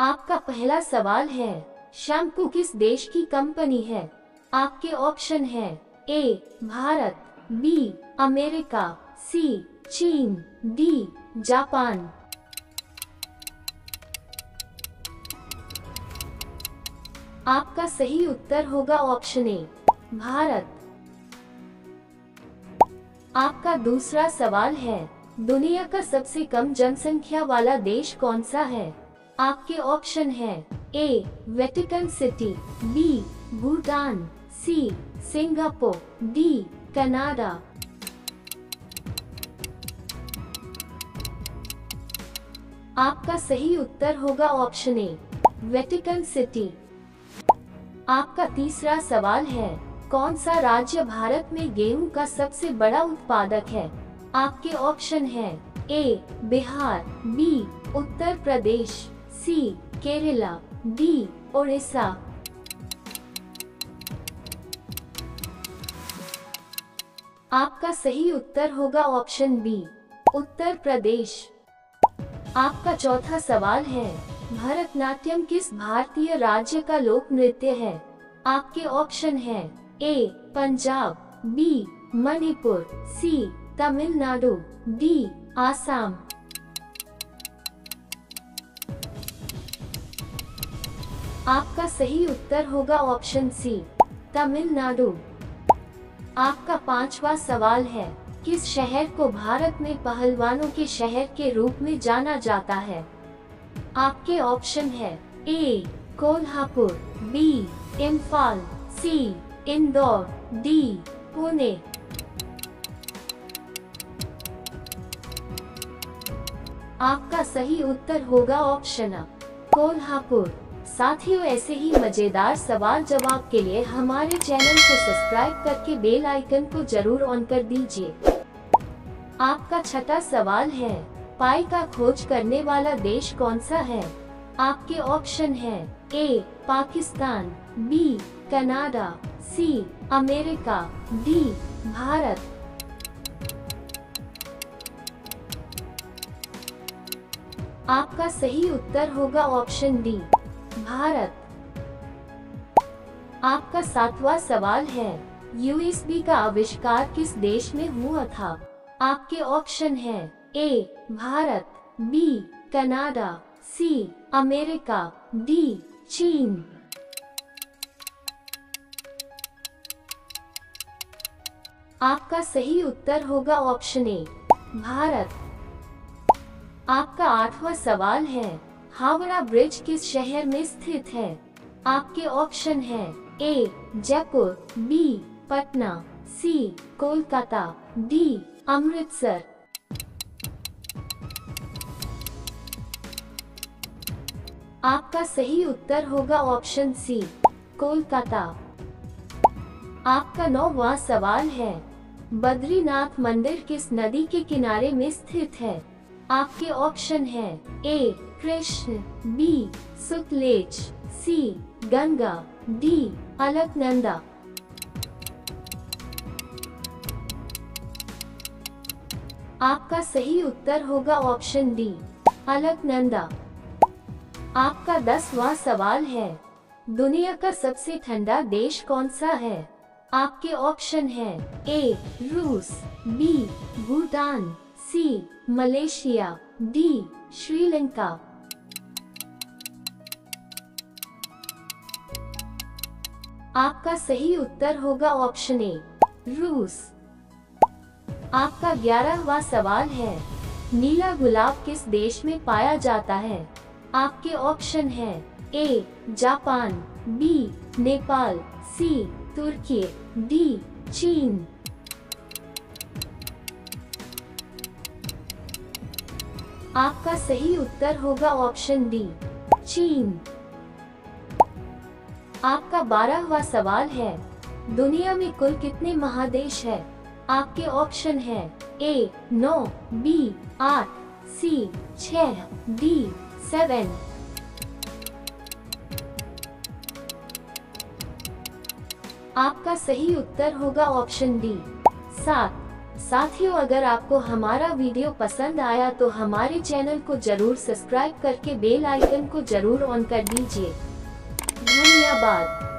आपका पहला सवाल है शैम्पू किस देश की कंपनी है? आपके ऑप्शन है, A, Bharat, B, America, C, चीन, डी, जापान। आपका सही उत्तर होगा ऑप्शन ए, भारत। आपका दूसरा सवाल है, दुनिया का सबसे कम जनसंख्या वाला देश कौन सा है? आपके ऑप्शन है A Vatican City B Bhutan C Singapore D Canada आपका सही उत्तर होगा ऑप्शन ए वेटिकन सिटी आपका तीसरा सवाल है, कौन सा राज्य भारत में गेहूँ का सबसे बड़ा उत्पादक है? आपके ऑप्शन है A Bihar B Uttar Pradesh. C Kerala D Odisha आपका सही उत्तर होगा ऑप्शन बी उत्तर प्रदेश. आपका चौथा सवाल है, भरतनाट्यम किस भारतीय राज्य का लोक नृत्य है? आपके ऑप्शन है A Punjab B Manipur C Tamil Nadu D Assam. आपका सही उत्तर होगा ऑप्शन सी, तमिलनाडु। आपका पांचवा सवाल है, किस शहर को भारत में पहलवानों के शहर के रूप में जाना जाता है? आपके ऑप्शन है, A, Kolhapur, B, Imphal, C, Indore, D, Pune. आपका सही उत्तर होगा ऑप्शन अ, कोल्हापुर। साथियों, ऐसे ही मज़ेदार सवाल जवाब के लिए हमारे चैनल को सब्सक्राइब करके बेल आइकन को ज़रूर ऑन कर दीजिए। आपका छठा सवाल है, पाई का खोज करने वाला देश कौन सा है? आपके ऑप्शन है, A, Pakistan, B, Canada, C, America, D, Bharat. आपका सही उत्तर होगा ऑप्शन डी। भारत। आपका सातवां सवाल है यूएसबी का आविष्कार किस देश में हुआ था? आपके ऑप्शन है A Bharat B Canada C America D चीन। आपका सही उत्तर होगा ऑप्शन ए भारत। आपका आठवां सवाल है हावड़ा ब्रिज किस शहर में स्थित है? आपके ऑप्शन है, A, Jaipur, B, Patna, C, Kolkata, D, Amritsar. आपका सही उत्तर होगा ऑप्शन सी, कोलकाता। आपका नौवा सवाल है, बद्रीनाथ मंदिर किस नदी के किनारे में स्थित है? आपके ऑप्शन है, A Krishna B Sutlej C Ganga D Alaknanda. आपका सही उत्तर होगा ऑप्शन डी अलकनंदा। आपका दसवां सवाल है, दुनिया का सबसे ठंडा देश कौन सा है? आपके ऑप्शन है ए रूस B Bhutan C Malaysia D Sri Lanka. आपका सही उत्तर होगा ऑप्शन ए, रूस। आपका ग्यारहवा सवाल है, नीला गुलाब किस देश में पाया जाता है? आपके ऑप्शन है A, Japan, B, Nepal, C, Turki, D, चीन। आपका सही उत्तर होगा ऑप्शन डी, चीन। आपका बारहवा सवाल है। दुनिया में कुल कितने महादेश है? आपके ऑप्शन है ए नौ बी आठ सी छ डी सेवन आपका सही उत्तर होगा ऑप्शन डी सात। साथियों, अगर आपको हमारा वीडियो पसंद आया तो हमारे चैनल को ज़रूर सब्सक्राइब करके बेल आइकन को ज़रूर ऑन कर दीजिए। धन्यवाद।